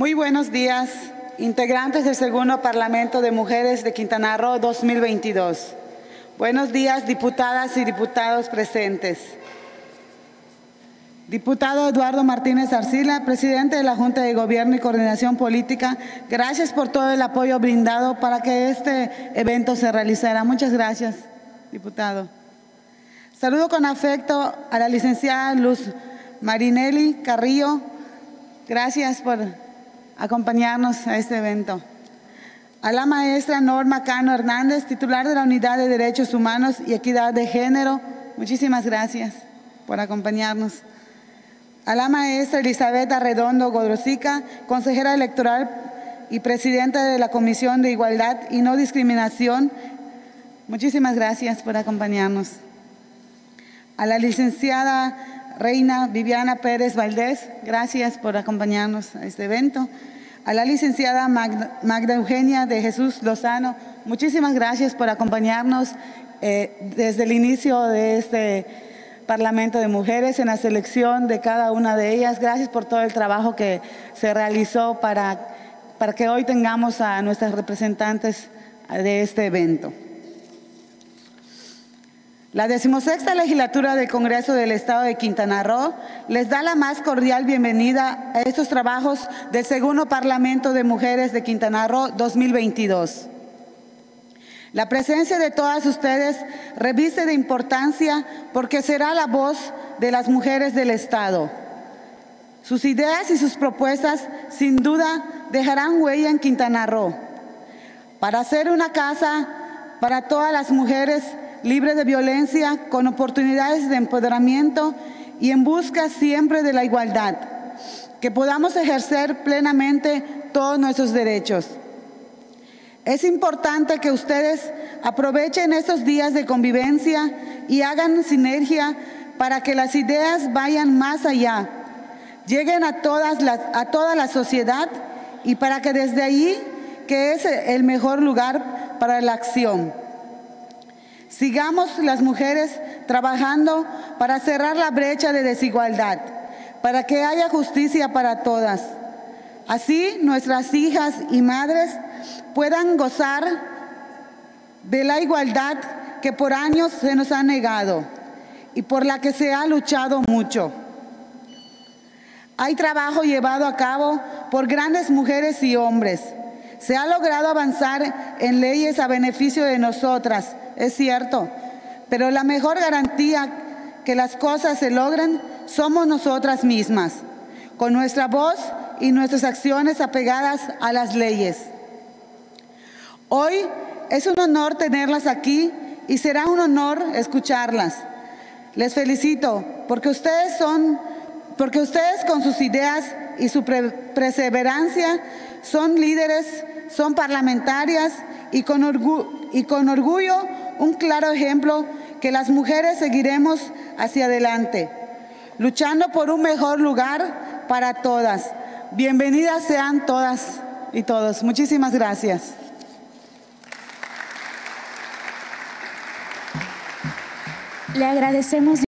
Muy buenos días, integrantes del segundo Parlamento de Mujeres de Quintana Roo 2022. Buenos días, diputadas y diputados presentes. Diputado Eduardo Martínez Arcila, presidente de la Junta de Gobierno y Coordinación Política, gracias por todo el apoyo brindado para que este evento se realizara. Muchas gracias, diputado. Saludo con afecto a la licenciada Luz Marinelli Carrillo. Gracias por acompañarnos a este evento. A la maestra Norma Cano Hernández, titular de la Unidad de Derechos Humanos y Equidad de Género, muchísimas gracias por acompañarnos. A la maestra Elizabeth Arredondo Godrosica, consejera electoral y presidenta de la Comisión de Igualdad y No Discriminación, muchísimas gracias por acompañarnos. A la licenciada Reina Viviana Pérez Valdés, gracias por acompañarnos a este evento a la licenciada Magda, Eugenia de Jesús Lozano. Muchísimas gracias por acompañarnos eh, desde el inicio de este Parlamento de Mujeres en la selección de cada una de ellas. Gracias por todo el trabajo que se realizó para, para que hoy tengamos a nuestras representantes de este evento. La decimosexta legislatura del Congreso del Estado de Quintana Roo les da la más cordial bienvenida a estos trabajos del segundo Parlamento de Mujeres de Quintana Roo 2022. La presencia de todas ustedes reviste de importancia porque será la voz de las mujeres del Estado. Sus ideas y sus propuestas sin duda dejarán huella en Quintana Roo. Para hacer una casa para todas las mujeres libre de violencia, con oportunidades de empoderamiento y en busca siempre de la igualdad, que podamos ejercer plenamente todos nuestros derechos. Es importante que ustedes aprovechen estos días de convivencia y hagan sinergia para que las ideas vayan más allá, lleguen a, todas a toda la sociedad y para que desde ahí, que es el mejor lugar para la acción. Sigamos las mujeres trabajando para cerrar la brecha de desigualdad, para que haya justicia para todas. Así nuestras hijas y madres puedan gozar de la igualdad que por años se nos ha negado y por la que se ha luchado mucho. Hay trabajo llevado a cabo por grandes mujeres y hombres. Se ha logrado avanzar en leyes a beneficio de nosotras, es cierto, pero la mejor garantía que las cosas se logran somos nosotras mismas, con nuestra voz y nuestras acciones apegadas a las leyes. Hoy es un honor tenerlas aquí y será un honor escucharlas. Les felicito porque ustedes son, porque ustedes con sus ideas y su perseverancia son líderes, son parlamentarias y con, orgullo un claro ejemplo que las mujeres seguiremos hacia adelante, luchando por un mejor lugar para todas. Bienvenidas sean todas y todos. Muchísimas gracias. Le agradecemos.